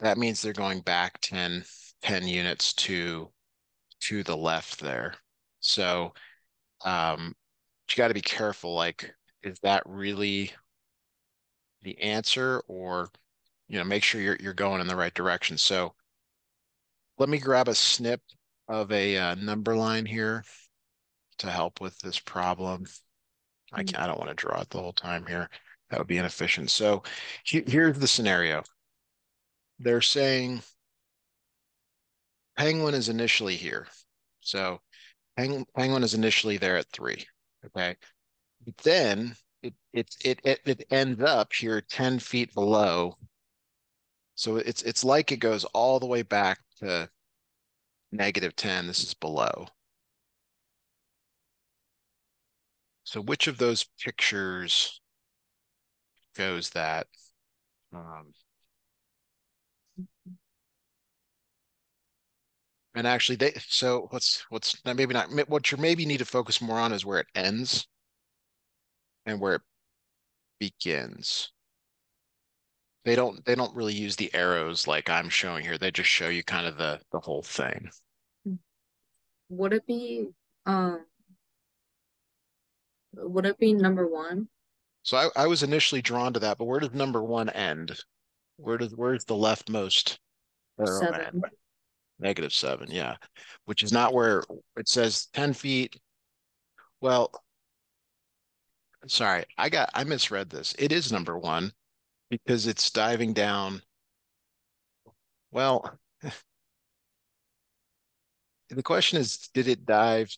that means they're going back 10, 10 units to to the left there. So um, you got to be careful. Like, is that really the answer, or you know, make sure you're you're going in the right direction. So let me grab a snip of a uh, number line here to help with this problem. I can't, I don't want to draw it the whole time here. That would be inefficient. So here's the scenario. They're saying penguin is initially here. So penguin, penguin is initially there at three. Okay. But then it, it, it, it, it ends up here 10 feet below. So it's, it's like it goes all the way back to negative 10. This is below. So which of those pictures goes that? Um, and actually they, so what's, what's maybe not, what you maybe need to focus more on is where it ends and where it begins. They don't, they don't really use the arrows like I'm showing here. They just show you kind of the, the whole thing. Would it be um would it be number one? So I, I was initially drawn to that, but where does number one end? Where does where's the leftmost arrow Seven. end? Negative seven, yeah. Which is not where it says 10 feet. Well, sorry, I got I misread this. It is number one because it's diving down. Well, the question is, did it dive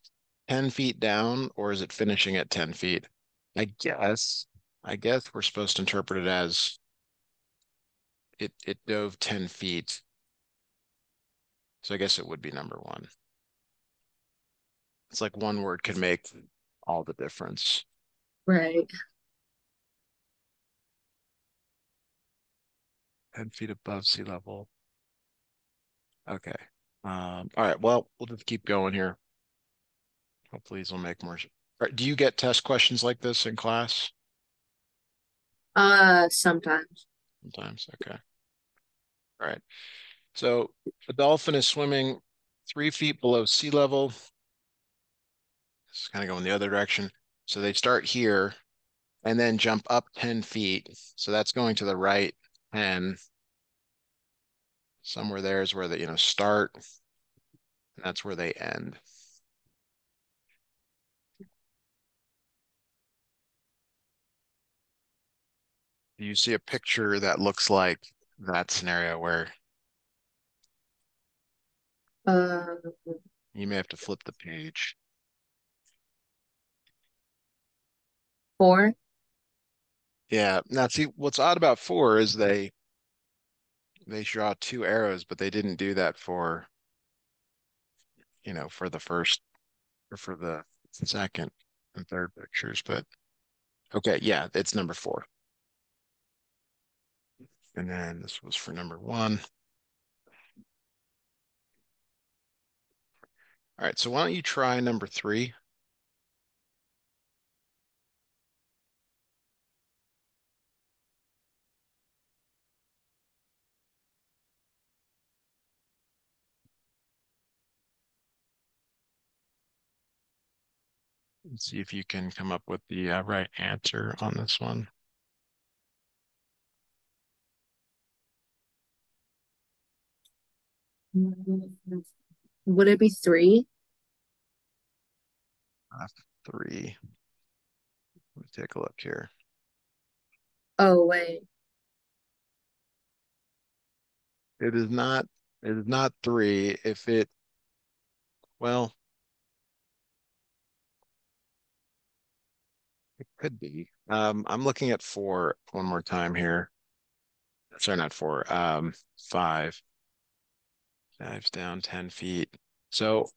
10 feet down or is it finishing at 10 feet? I guess, I guess we're supposed to interpret it as it, it dove 10 feet. So I guess it would be number one. It's like one word could make all the difference. Right. 10 feet above sea level. Okay. Um, all right, well, we'll just keep going here. Hopefully these will make more. All right, do you get test questions like this in class? Uh sometimes. Sometimes, okay. All right. So a dolphin is swimming three feet below sea level. Is kind of going the other direction. So they start here and then jump up 10 feet. So that's going to the right and somewhere there is where they, you know, start. And that's where they end. Do you see a picture that looks like that scenario where Uh you may have to flip the page? four. Yeah. Now, see, what's odd about four is they they draw two arrows, but they didn't do that for you know for the first or for the second and third pictures. But okay, yeah, it's number four. And then this was for number one. All right, so why don't you try number three? Let's see if you can come up with the uh, right answer on this one. Would it be three? Uh, three. Let me take a look here. Oh wait. It is not, it is not three. If it, well, it could be. Um, I'm looking at four one more time here. Sorry, not four, um, five. Dives down 10 feet. So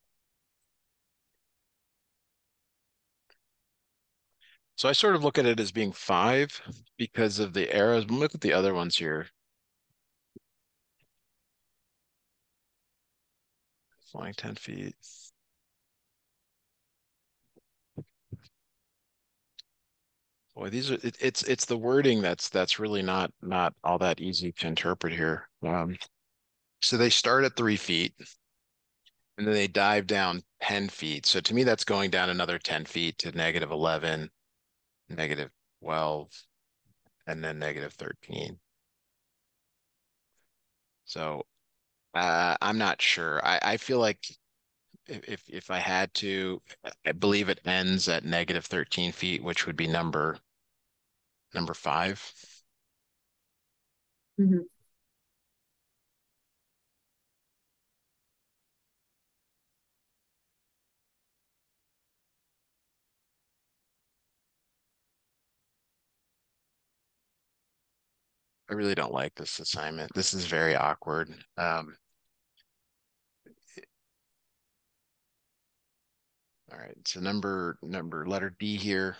So I sort of look at it as being five because of the arrows. Look at the other ones here. Flying 10 feet. Boy, these are it, it's it's the wording that's that's really not not all that easy to interpret here. Um, So they start at three feet and then they dive down 10 feet. So to me, that's going down another 10 feet to negative 11, negative 12, and then negative 13. So uh, I'm not sure. I, I feel like if if I had to, I believe it ends at negative 13 feet, which would be number number five. Mhm. I really don't like this assignment. This is very awkward. Um, all right, so number number letter D here.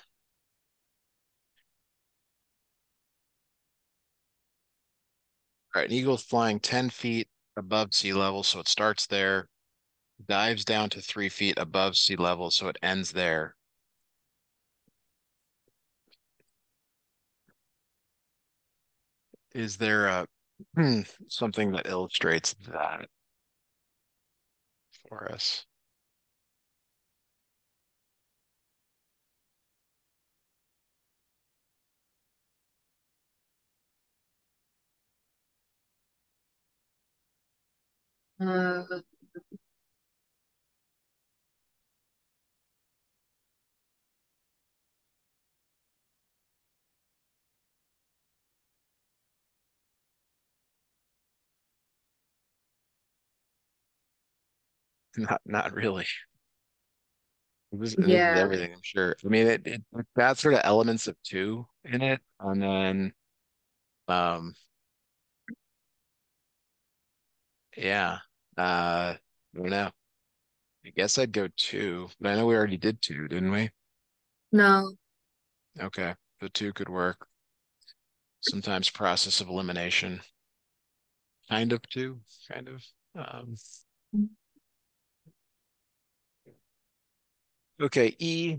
All right, an eagle's flying 10 feet above sea level, so it starts there, dives down to three feet above sea level, so it ends there. Is there a hmm, something that illustrates that for us? Uh, Not not really. It was, is yeah. everything, I'm sure. I mean, it, it got sort of elements of two in it, and then um, yeah. Uh, I don't know. I guess I'd go two, but I know we already did two, didn't we? No. Okay, the two could work. Sometimes process of elimination, kind of two, kind of. Um, okay, E,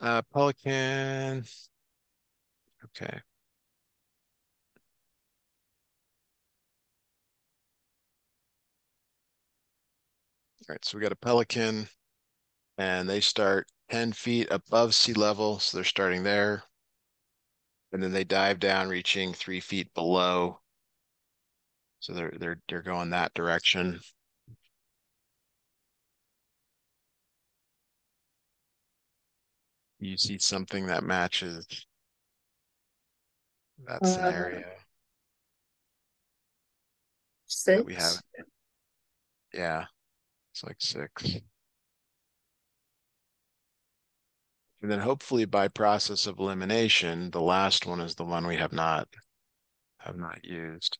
uh, Pelican. Okay. All right, so we got a Pelican, and they start 10 feet above sea level, so they're starting there. And then they dive down, reaching three feet below. So they're they're they're going that direction. You see something that matches that Uh, scenario that we have. six. Yeah, it's like six. And then hopefully by process of elimination, the last one is the one we have not have not used.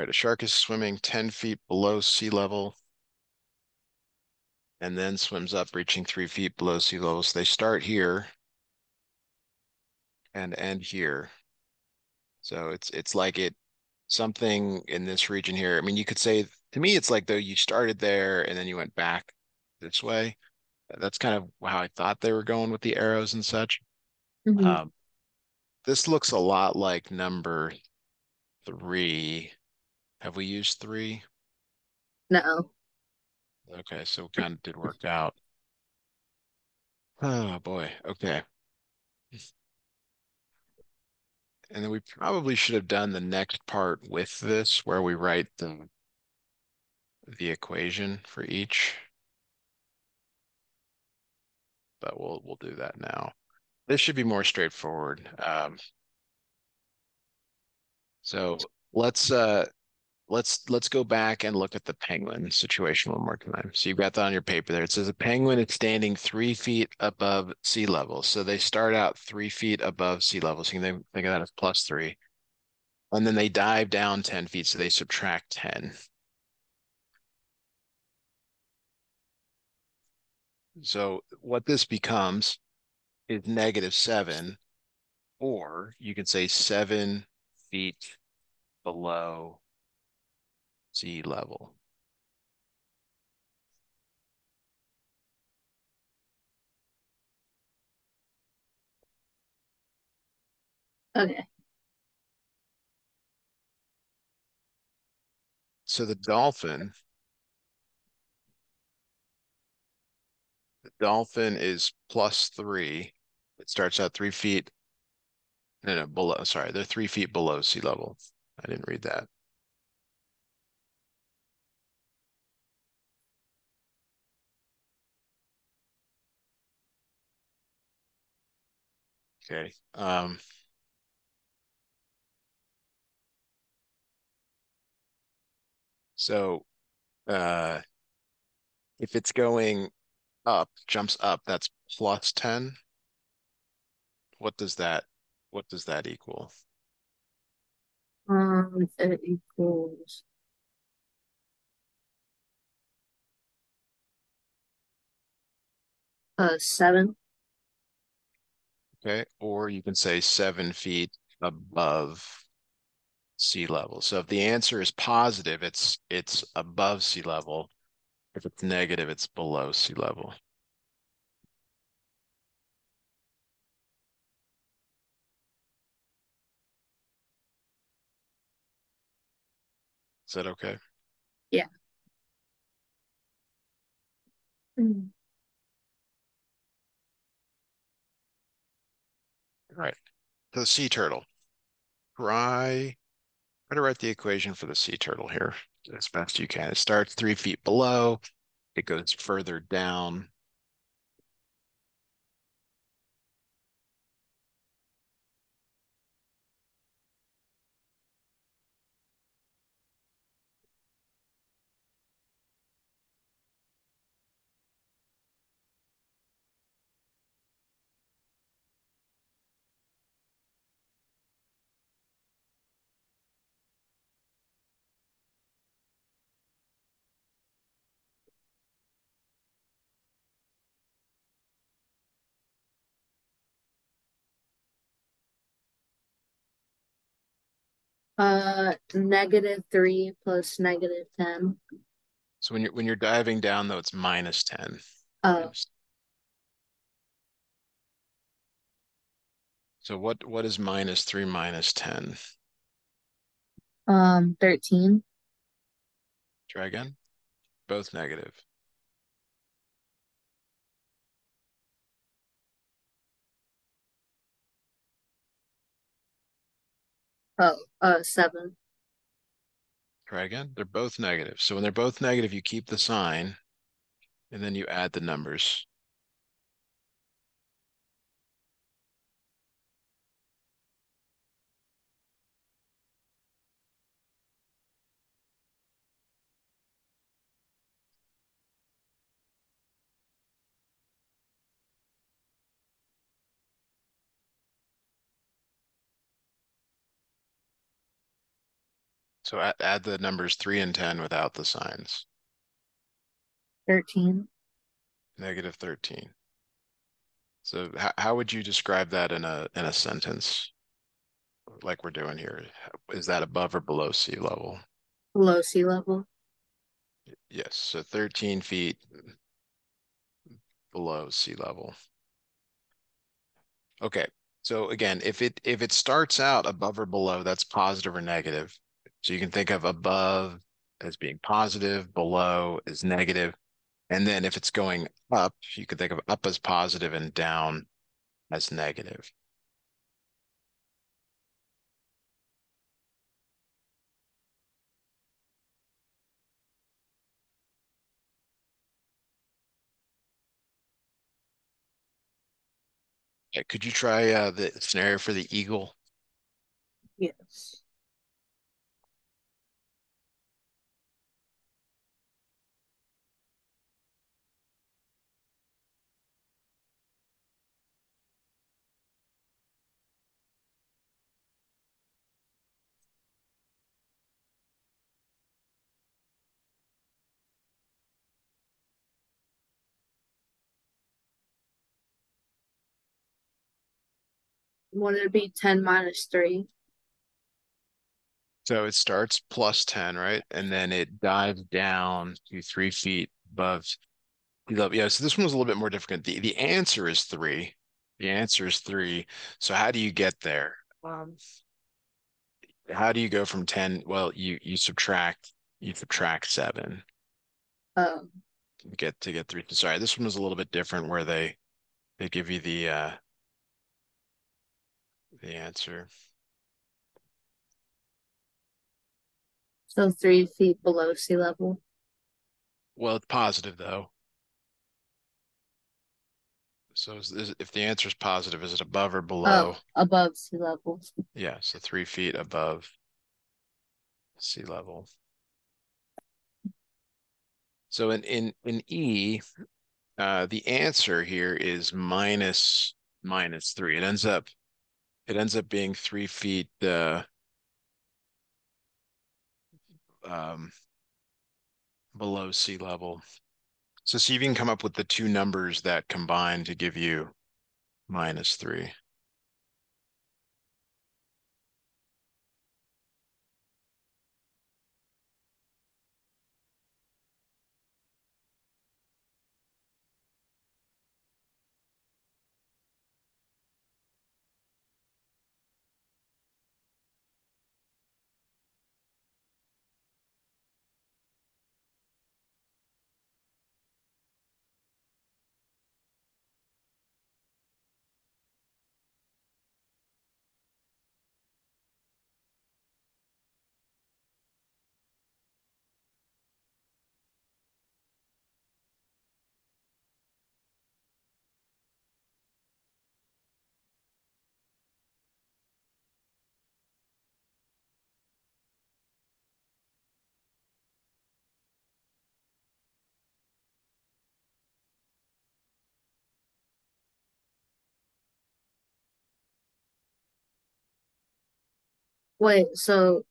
All right, a shark is swimming 10 feet below sea level and then swims up, reaching three feet below sea level. So they start here and end here. So it's it's like it something in this region here. I mean, you could say to me, it's like though you started there and then you went back this way. That's kind of how I thought they were going with the arrows and such. hmm Um, this looks a lot like number three. Have we used three? No. Okay, so it kind of did work out. Oh boy. Okay. And then we probably should have done the next part with this where we write the the equation for each. But we'll we'll do that now. This should be more straightforward. Um, so let's uh let's let's go back and look at the penguin situation one more time. So you've got that on your paper there. It says a penguin is standing three feet above sea level. So they start out three feet above sea level. So you can think of that as plus three. And then they dive down 10 feet, so they subtract 10. So what this becomes is negative seven, or you can say seven feet below sea level. Okay. So the dolphin, the dolphin is plus three. It starts out three feet. No, no, below. Sorry, they're three feet below sea level. I didn't read that. Okay. Um, so uh, if it's going up, jumps up, that's plus 10. What does that, what does that equal? Um, it equals uh seven. Okay, or you can say seven feet above sea level. So if the answer is positive, it's it's above sea level. If it's negative, it's below sea level. Is that okay? Yeah. Mm. All right. So the sea turtle. Try, try to write the equation for the sea turtle here as best you can. It starts three feet below. It goes further down. Uh, negative three plus negative ten. So when you're when you're diving down though, it's minus 10. Oh. So what what is minus three minus 10? Um, thirteen. Try again. Both negative. Oh, uh, seven. Try again. They're both negative. So when they're both negative, you keep the sign and then you add the numbers. So add, add the numbers three and 10 without the signs. Thirteen. Negative 13. So how, how would you describe that in a in a sentence? Like we're doing here. Is that above or below sea level? Below sea level. Yes, so 13 feet below sea level. Okay, so again, if it if it starts out above or below, that's positive or negative. So you can think of above as being positive, below is negative. And then if it's going up, you could think of up as positive and down as negative. Could you try uh, the scenario for the eagle? Yes. Would it be ten minus three? So it starts plus 10, right? And then it dives down to three feet above sea level. Yeah, so this one was a little bit more difficult. The, the answer is three. The answer is three. So how do you get there? Um, how do you go from 10? Well, you you subtract you subtract seven Oh, to get to get three. Sorry, this one was a little bit different where they they give you the uh the answer. so three feet below sea level. Well, it's positive though. So is, is, if the answer is positive, is it above or below? Oh, above sea level. Yeah, so three feet above sea level. So in in in E, uh, the answer here is minus minus three. It ends up it ends up being three feet uh, um, below sea level. So see if you can come up with the two numbers that combine to give you minus three. Wait, so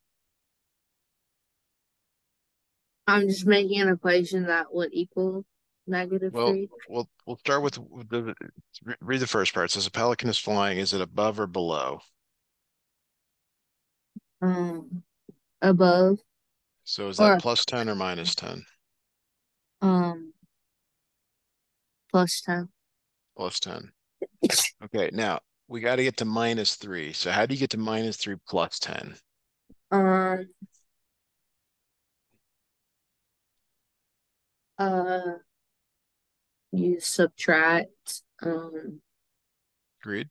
I'm just making an equation that would equal negative Well, three. we'll we'll start with the read the first part. It says a pelican is flying. Is it above or below? Um, above. So is that Or plus 10 or minus 10? um plus ten. Plus 10. Okay, now we got to get to minus 3. So how do you get to minus 3 plus 10? Um uh you subtract um Agreed?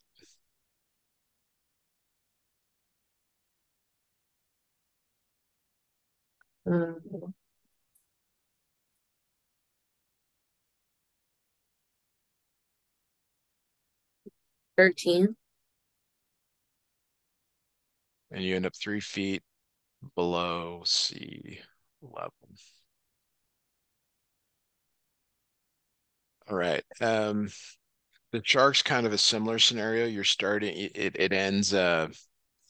um, thirteen. And you end up 3 feet below sea level. All right. Um, the shark's kind of a similar scenario. You're starting, it, it ends uh,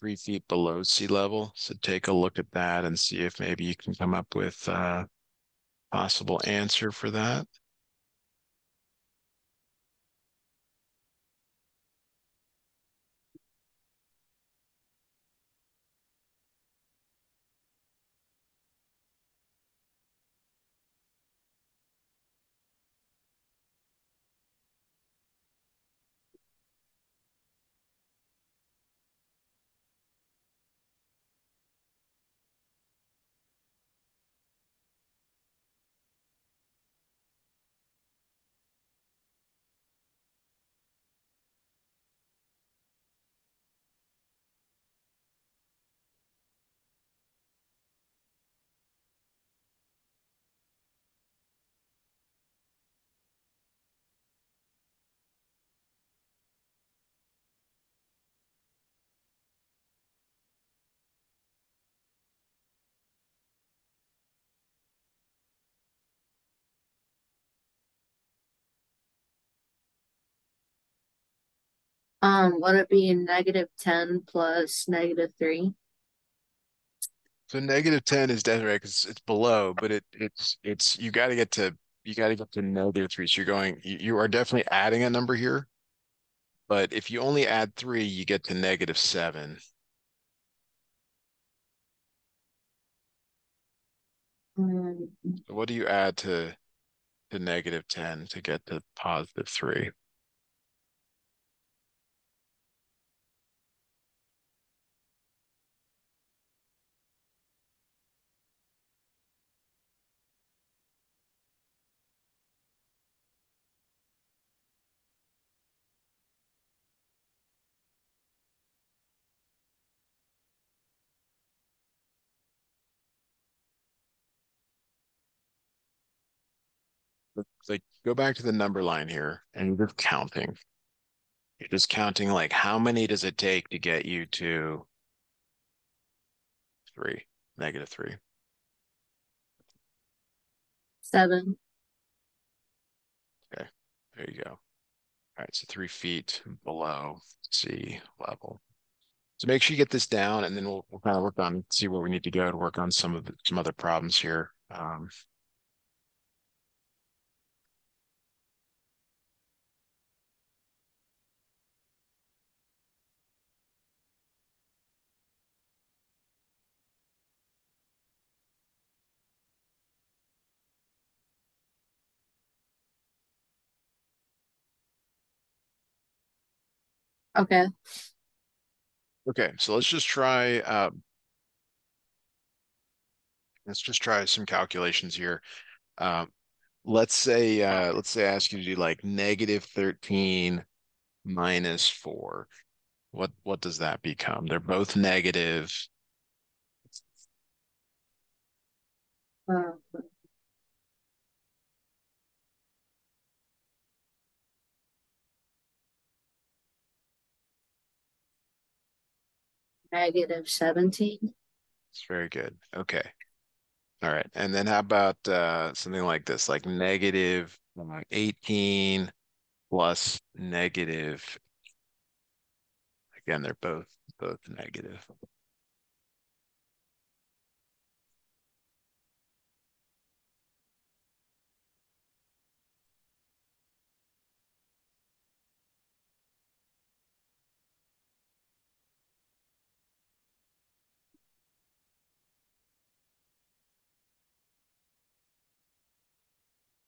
three feet below sea level. So take a look at that and see if maybe you can come up with a possible answer for that. Um, would it be negative ten plus negative three? So negative 10 is definitely right because it's below, but it it's it's you got to get to you got to get to negative three. So you're going you, you are definitely adding a number here. But if you only add three, you get to negative seven. Um, So what do you add to to negative 10 to get to positive 3? Like go back to the number line here and you're just counting. You're just counting like how many does it take to get you to three, negative three? Seven. Okay, there you go. All right, so three feet below sea level. So make sure you get this down and then we'll, we'll kind of work on, see where we need to go to work on some of the, some other problems here. Um, Okay. Okay, so let's just try, uh, let's just try some calculations here. Um, let's say, uh, let's say I ask you to do like negative 13 minus four. What, what does that become? They're both negative. Uh, negative 17. It's very good. Okay. All right. And then how about uh, something like this, like uh, 18 plus negative. Again, they're both both negative.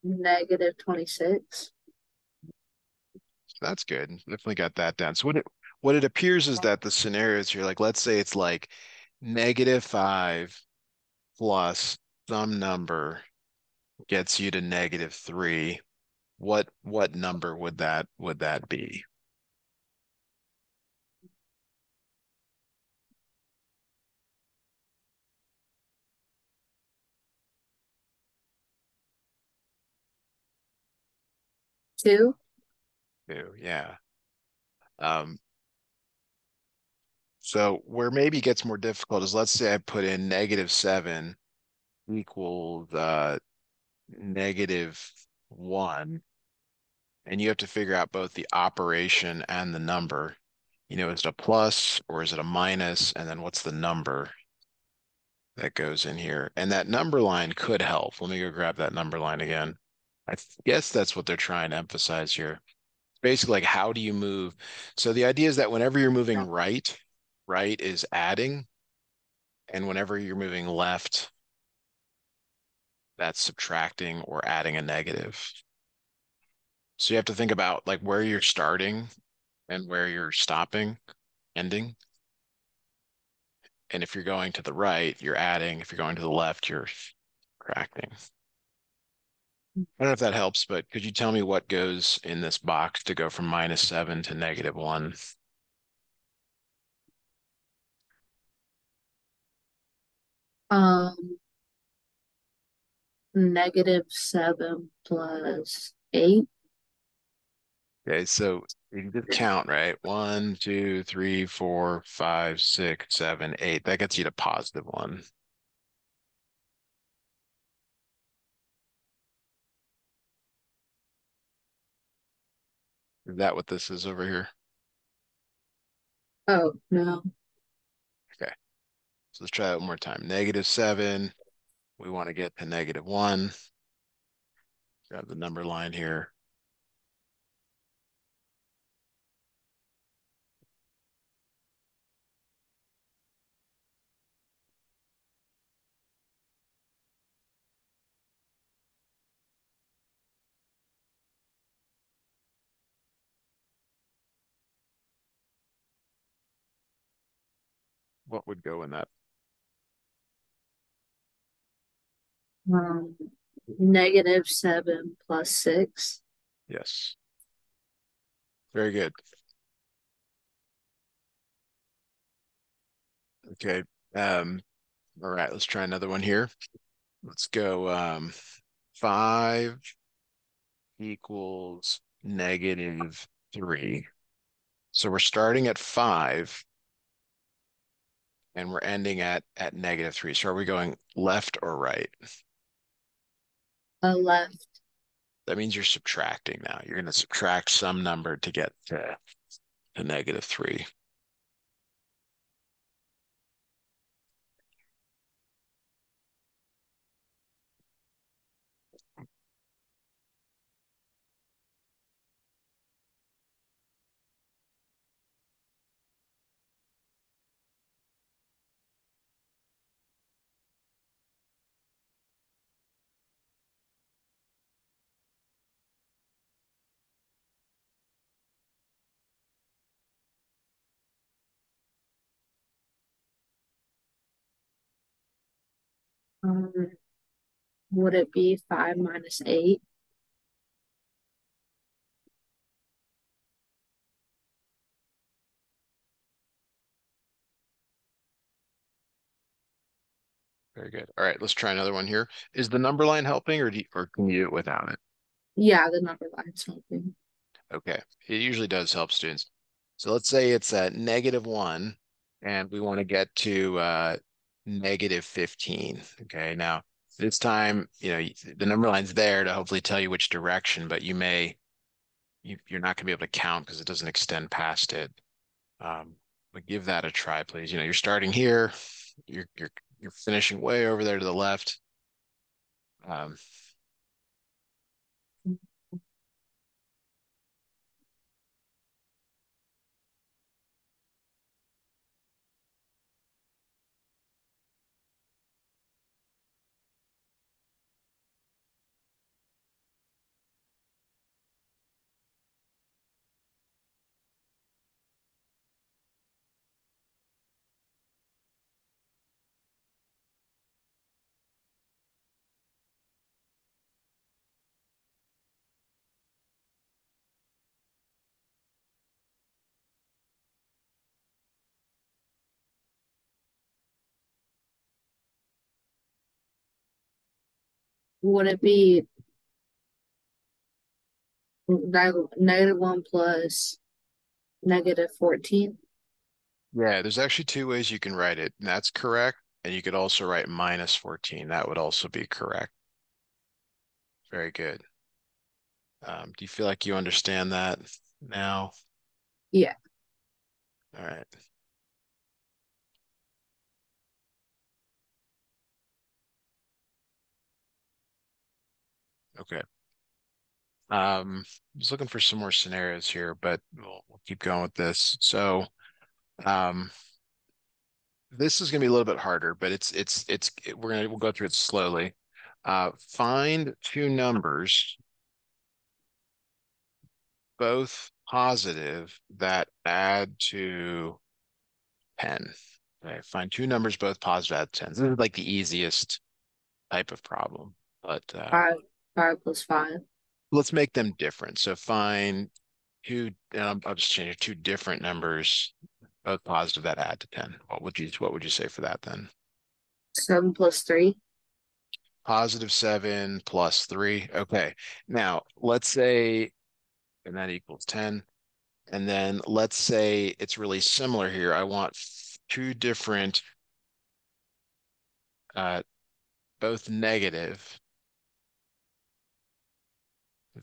Negative 26. That's good. Definitely got that down. So what it what it appears is that the scenarios here, like let's say it's like negative five plus some number gets you to negative three. What what number would that would that be? Two. Two, yeah. Um, so where maybe it gets more difficult is let's say I put in negative seven equals uh, negative one, and you have to figure out both the operation and the number. You know, is it a plus or is it a minus? And then what's the number that goes in here? And that number line could help. Let me go grab that number line again. I guess that's what they're trying to emphasize here. Basically, like how do you move? So the idea is that whenever you're moving right, right is adding. And whenever you're moving left, that's subtracting or adding a negative. So you have to think about like where you're starting and where you're stopping, ending. And if you're going to the right, you're adding. If you're going to the left, you're subtracting. I don't know if that helps, but could you tell me what goes in this box to go from minus seven to negative one? Um, negative seven plus eight. Okay, so you just count, right? One, two, three, four, five, six, seven, eight. That gets you to positive one. That what this is over here? Oh, no. Okay. So let's try it one more time. Negative seven. We want to get to negative one. Grab the number line here. What would go in that? Um, negative seven plus six. Yes. Very good. Okay. Um, all right, let's try another one here. Let's go um five equals negative three. So we're starting at five and we're ending at at negative three. So are we going left or right? Uh, left. That means you're subtracting now. You're going to subtract some number to get to, to negative three. Um, would it be five minus eight? Very good. All right, let's try another one here. Is the number line helping or do you, or can you do it without it? Yeah, the number line's helping. Okay, it usually does help students. So let's say it's a negative one and we want to get to uh, negative 15. Okay, now this time, you know, the number line's there to hopefully tell you which direction, but you may, you, you're not going to be able to count because it doesn't extend past it. Um, but give that a try, please. You know, you're starting here, you're you're you're finishing way over there to the left. Um, Would it be negative one plus negative 14? yeah, there's actually two ways you can write it, and that's correct. And you could also write minus 14. That would also be correct. Very good. Um, do you feel like you understand that now? Yeah. All right. Okay. Um, I was looking for some more scenarios here, but we'll, we'll keep going with this. So, um, this is going to be a little bit harder, but it's it's it's it, we're gonna we'll go through it slowly. Uh, find two numbers, both positive, that add to ten. Okay, find two numbers both positive add to ten. This is like the easiest type of problem, but uh, 5 plus 5. Let's make them different. So find two, and I'll, just change two different numbers, both positive that add to 10. What would you, what would you say for that then? 7 plus 3 positive seven plus three. Okay. Now let's say, and that equals 10. And then let's say it's really similar here. I want two different, uh, both negative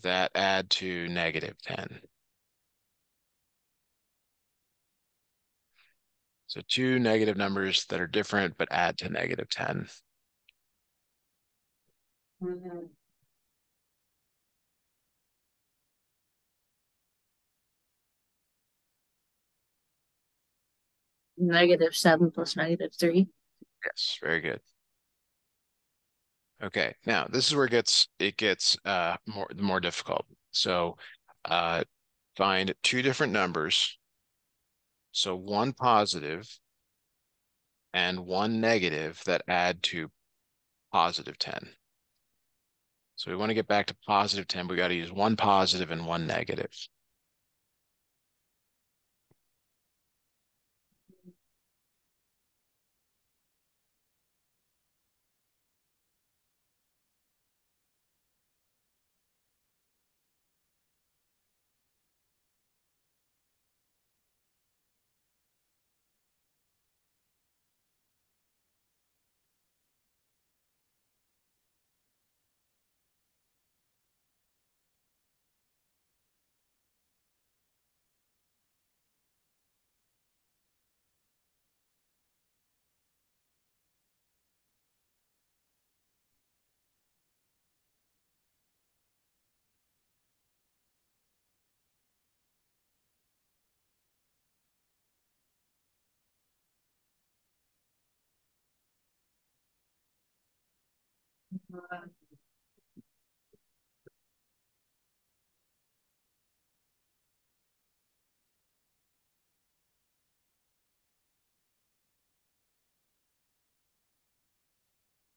that add to negative 10. So two negative numbers that are different but add to negative 10. Mm-hmm. Negative seven plus negative three. Yes, very good. Okay, now this is where it gets it gets uh more more difficult. So uh find two different numbers. So one positive and one negative that add to positive 10. So we want to get back to positive 10. We got to use one positive and one negative.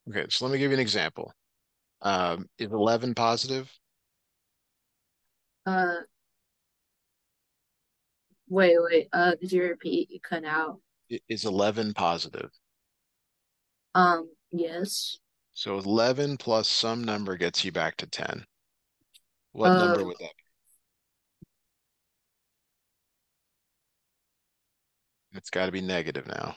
Okay, so let me give you an example. Um, is 11 positive? Uh, wait, wait. Uh, could you repeat? You cut out. Is 11 positive? Um, yes. So 11 plus some number gets you back to 10. What number Uh, would that be? It's got to be negative now.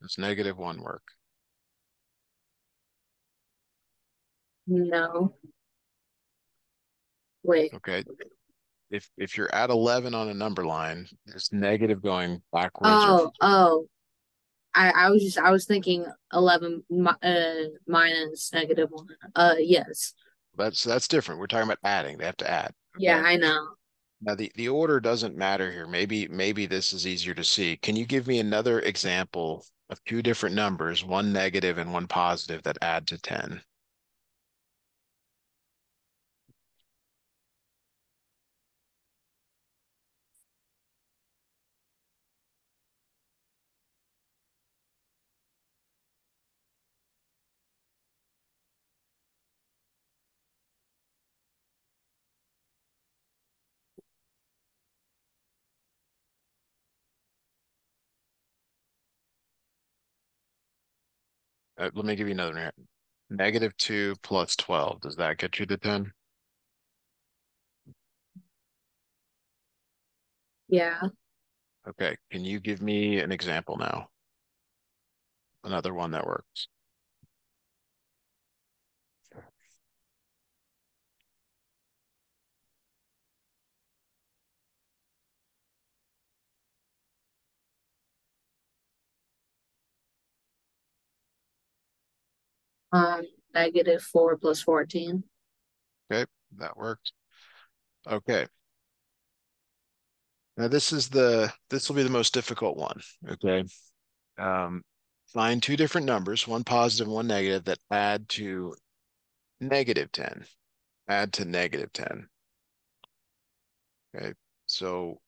Does negative one work? No. Wait. Okay. If if you're at 11 on a number line, there's negative going backwards Oh, oh. I I was just I was thinking eleven uh minus negative one. Uh, yes. that's that's different. We're talking about adding. They have to add. Yeah, I know. Now the, the order doesn't matter here. Maybe maybe this is easier to see. Can you give me another example of two different numbers, one negative and one positive that add to 10? Uh, let me give you another one Negative 2 plus 12. Does that get you to 10? Yeah. Okay. Can you give me an example now? Another one that works. Um, negative four plus fourteen. Okay, that worked. Okay. Now this is the this will be the most difficult one. Okay. Um, find two different numbers, one positive, one negative, that add to negative 10. Add to negative 10. Okay, so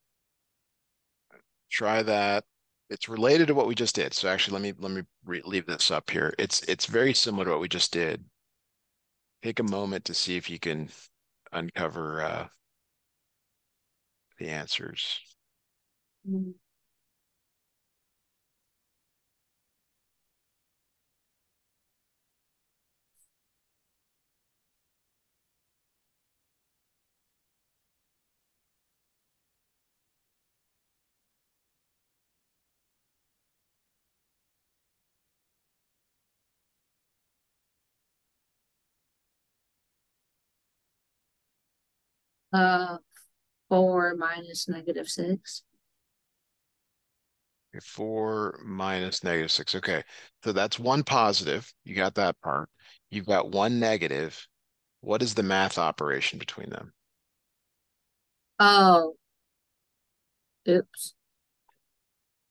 try that. It's related to what we just did. So actually, let me let me re leave this up here. It's it's very similar to what we just did. Take a moment to see if you can uncover uh, the answers. Uh, four minus negative six. Okay, Four minus negative six. Okay, so that's one positive. You got that part. You've got one negative. What is the math operation between them? Oh. Oops.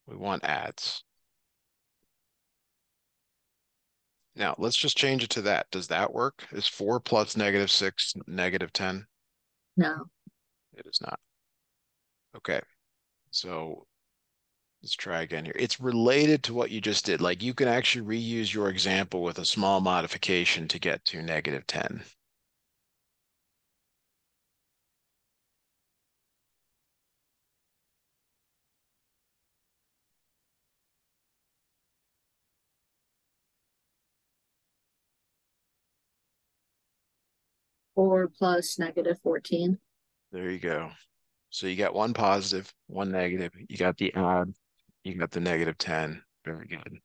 We want adds. Now, let's just change it to that. Does that work? Is four plus negative six negative 10? No. It is not. Okay, so let's try again here. It's related to what you just did. Like you can actually reuse your example with a small modification to get to negative 10. Four plus negative fourteen. There you go. So you got one positive, one negative. You got the add, you got the negative 10. Very good.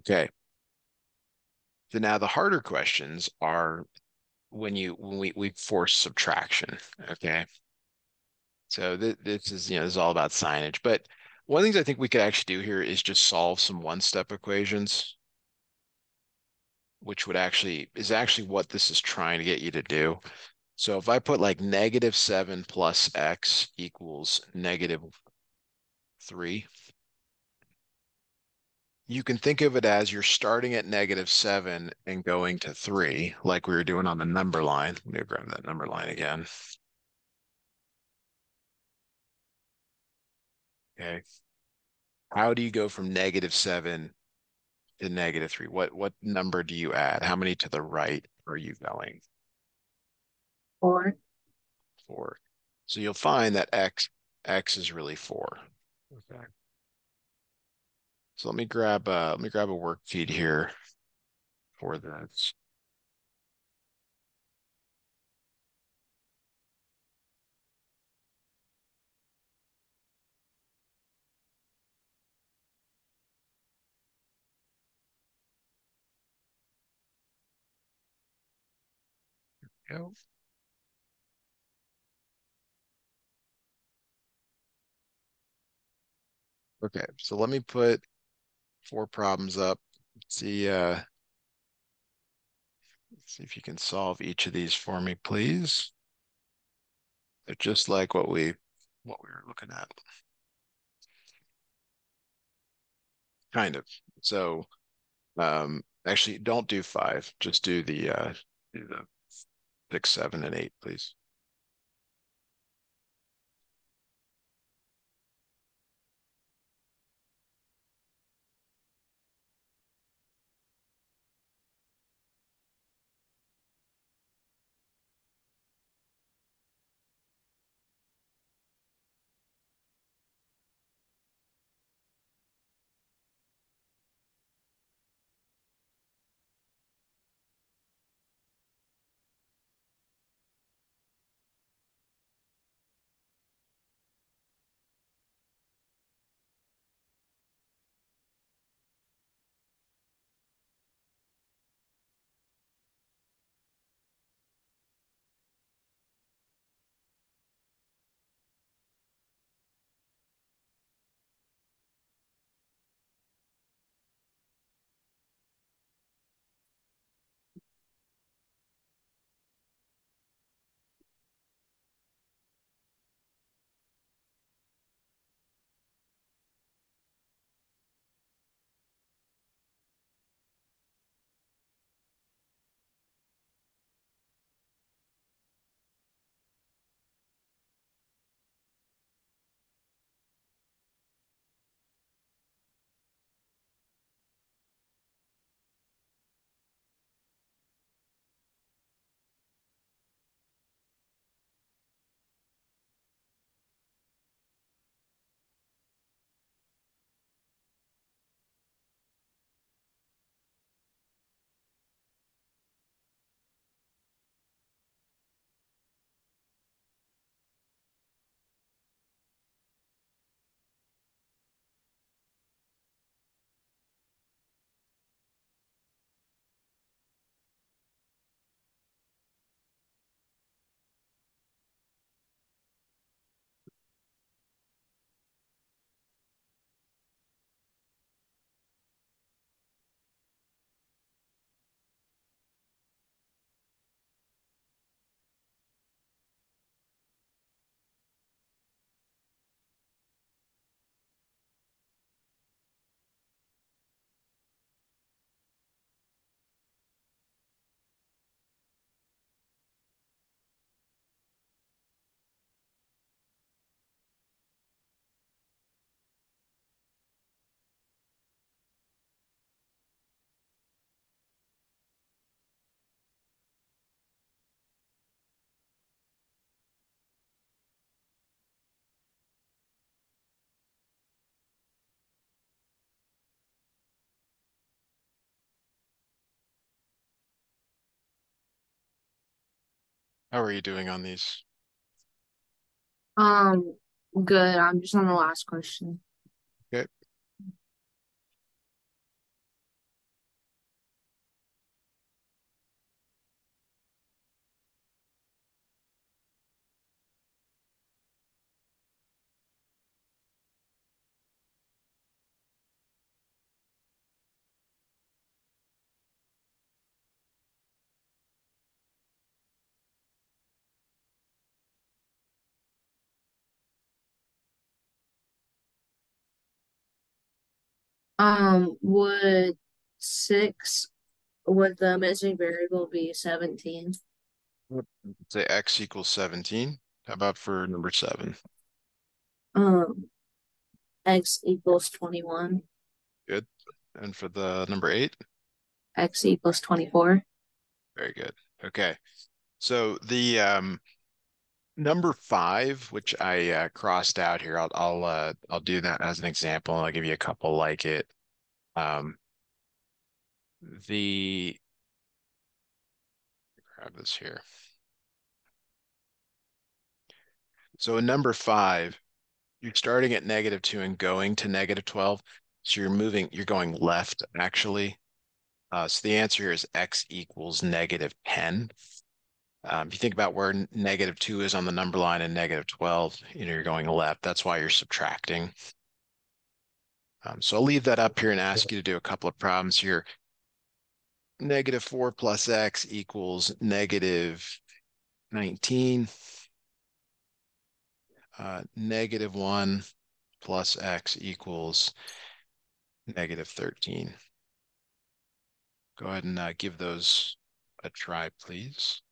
Okay. So now the harder questions are when you when we we force subtraction. Okay. So th this is you know this is all about signage. But one of the things I think we could actually do here is just solve some one-step equations. Which would actually is actually what this is trying to get you to do. So if I put like negative 7 plus x equals negative 3, you can think of it as you're starting at negative 7 and going to 3, like we were doing on the number line. Let me grab that number line again. Okay. How do you go from negative 7 to negative 3? What what number do you add? How many to the right are you going? Four. Four. So you'll find that x x is really 4. Okay. So let me grab uh let me grab a worksheet here for this. Go. Okay, so let me put four problems up. See, uh, see if you can solve each of these for me, please. They're just like what we what we were looking at. Kind of. So, um, actually, don't do five. Just do the uh, do the six, seven, and eight, please. How are you doing on these? Um, good. I'm just on the last question. Um, would six would the missing variable be 17? Say x equals 17. How about for number seven? Um, x equals 21. Good. And for the number eight? X equals 24. Very good. Okay. So the um, number five, which I uh, crossed out here, I'll I'll uh, I'll do that as an example. and I'll give you a couple like it. Um, the grab this here. So in number five, you're starting at negative two and going to negative 12. So you're moving, you're going left actually. Uh, so the answer here is x equals negative 10. Um, if you think about where negative 2 is on the number line and negative 12, you know, you're going left. That's why you're subtracting. Um, so I'll leave that up here and ask you to do a couple of problems here. Negative 4 plus x equals negative 19. Uh, negative 1 plus x equals negative 13. Go ahead and uh, give those a try, please.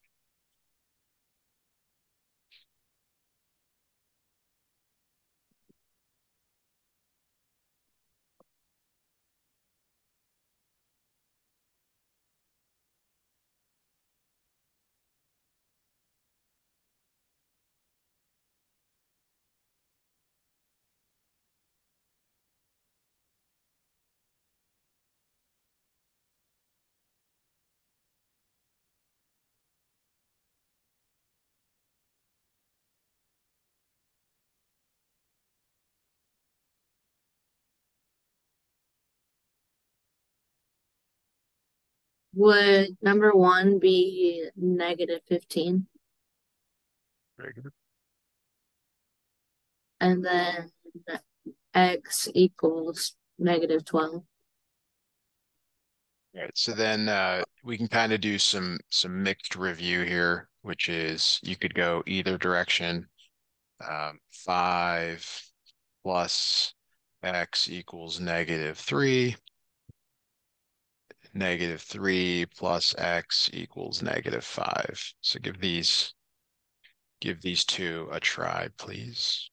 Would number one be negative 15? Very good. And then x equals negative 12. All right, so then uh, we can kind of do some some mixed review here, which is you could go either direction. Um, five plus x equals negative three. Negative three plus x equals negative five. So give these give these two a try, please.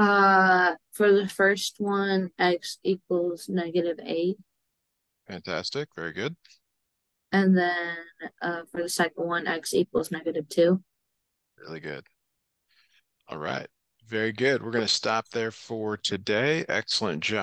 Uh, for the first one, x equals negative 8. Fantastic. Very good. And then uh, for the second one, x equals negative 2. Really good. All right. Very good. We're going to stop there for today. Excellent job.